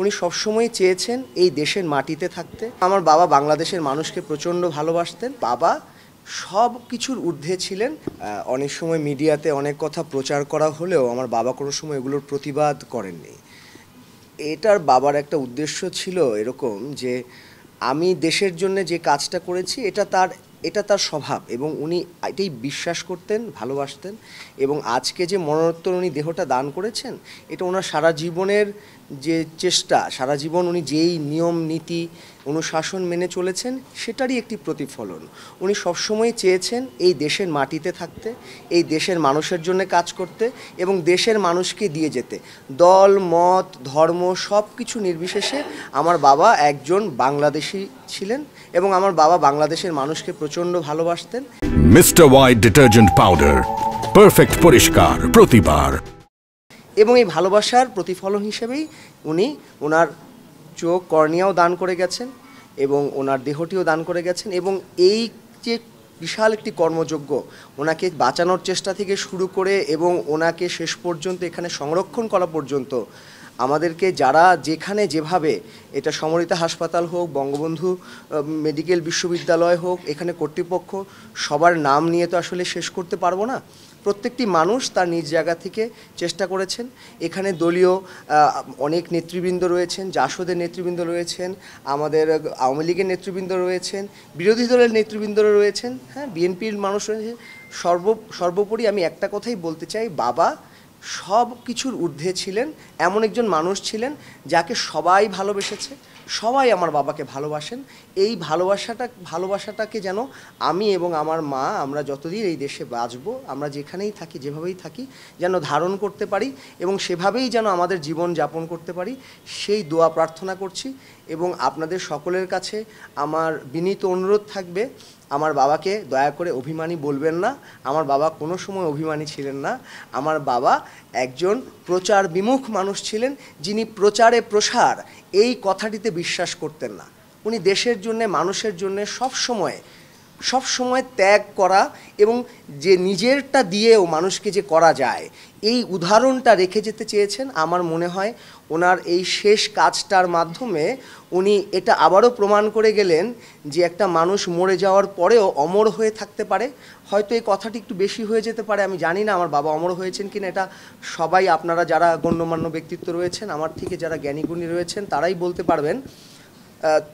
উনি সবসময় চেয়েছেন এই দেশের মাটিতে থাকতে। আমার বাবা বাংলাদেশের মানুষকে প্রচণ্ড ভালোবাসতেন। বাবা সব কিছুর ঊর্ধ্বে ছিলেন। অনেক সময় মিডিয়াতে অনেক কথা প্রচার করা হলেও আমার বাবা কোনো সময় এগুলোর প্রতিবাদ করেননি। এটার বাবার একটা উদ্দেশ্য ছিল এরকম যে, আমি দেশের জন্য যে কাজটা করেছি, এটা তার এটা তার স্বভাব এবং উনি এটাই বিশ্বাস করতেন, ভালোবাসতেন এবং আজকে যে মরণোত্তর উনি দেহটা দান করেছেন, এটা ওনার সারা জীবনের যে চেষ্টা, সারা জীবন উনি যেই নিয়ম, নীতি অনুশাসন মেনে চলেছেন সেটারই একটি প্রতিফলন। উনি সবসময় চেয়েছেন এই দেশের মাটিতে থাকতে এই দেশের মানুষের জন্য কাজ করতে এবং দেশের মানুষকে দিয়ে যেতে। দল মত ধর্ম সব কিছু নির্বিশেষে আমার বাবা একজন বাংলাদেশি ছিলেন এবং আমার বাবা বাংলাদেশের মানুষকে প্রচণ্ড ভালোবাসতেন। Mister White detergent powder perfect পরিষ্কার প্রতিবার। এবং এই ভালোবাসার প্রতিফলন হিসেবেই উনি ওনার চোখ কর্নিয়াও দান করে গেছেন এবং ওনার দেহটিও দান করে গেছেন এবং এই যে বিশাল একটি কর্মযোগ্য ওনাকে বাঁচানোর চেষ্টা থেকে শুরু করে এবং ওনাকে শেষ পর্যন্ত, এখানে সংরক্ষণ করা পর্যন্ত, আমাদেরকে যারা যেখানে যেভাবে, এটা সমরিতা হাসপাতাল হোক, বঙ্গবন্ধু মেডিকেল বিশ্ববিদ্যালয় হোক, এখানে কর্তৃপক্ষ, সবার নাম নিয়ে তো আসলে শেষ করতে পারব না। প্রত্যেকটি মানুষ তার নিজ জায়গা থেকে চেষ্টা করেছেন। এখানে দলীয় অনেক নেতৃবৃন্দ রয়েছেন, জাসদের নেতৃবৃন্দ রয়েছেন, আমাদের আওয়ামী লীগের নেতৃবৃন্দ রয়েছেন, বিরোধী দলের নেতৃবৃন্দ রয়েছেন হ্যাঁ বিএনপির মানুষ রয়েছে। সর্ব, সর্বোপরি আমি একটা কথাই বলতে চাই, বাবা সব কিছুর ঊর্ধ্বে ছিলেন, এমন একজন মানুষ ছিলেন যাকে সবাই ভালোবেসেছে। সবাই আমার বাবাকে ভালোবাসেন। এই ভালোবাসাটা, ভালোবাসাটাকে যেন আমি এবং আমার মা, আমরা যতদিন এই দেশে বাঁচব, আমরা যেখানেই থাকি, যেভাবেই থাকি, যেন ধারণ করতে পারি এবং সেভাবেই যেন আমাদের জীবন যাপন করতে পারি, সেই দোয়া প্রার্থনা করছি এবং আপনাদের সকলের কাছে আমার বিনীত অনুরোধ থাকবে আমার বাবাকে দয়া করে অভিমানী বলবেন না। আমার বাবা কোনো সময় অভিমানী ছিলেন না। আমার বাবা একজন প্রচার বিমুখ মানুষ ছিলেন, যিনি প্রচারে প্রসার, এই কথাটিতে বিশ্বাস করতেন না। উনি দেশের জন্যে, মানুষের জন্যে সব সময় সব সময় ত্যাগ করা এবং যে নিজেরটা দিয়েও মানুষকে যে করা যায়, এই উদাহরণটা রেখে যেতে চেয়েছেন আমার মনে হয় ওনার এই শেষ কাজটার মাধ্যমে উনি এটা আবারও প্রমাণ করে গেলেন যে একটা মানুষ মরে যাওয়ার পরেও অমর হয়ে থাকতে পারে। হয়তো এই কথাটি একটু বেশি হয়ে যেতে পারে, আমি জানি না, আমার বাবা অমর হয়েছেন কিনা, এটা সবাই আপনারা যারা গণ্যমান্য ব্যক্তিত্ব রয়েছেন, আমার থেকে যারা জ্ঞানীগুণী রয়েছেন, তারাই বলতে পারবেন।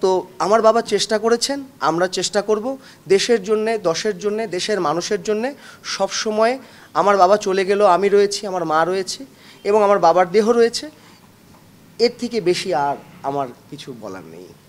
তো আমার বাবা চেষ্টা করেছেন, আমরা চেষ্টা করব, দেশের জন্যে, দশের জন্যে, দেশের মানুষের জন্যে। সবসময় আমার বাবা চলে গেল, আমি রয়েছি, আমার মা রয়েছে এবং আমার বাবার দেহ রয়েছে। এর থেকে বেশি আর আমার কিছু বলার নেই।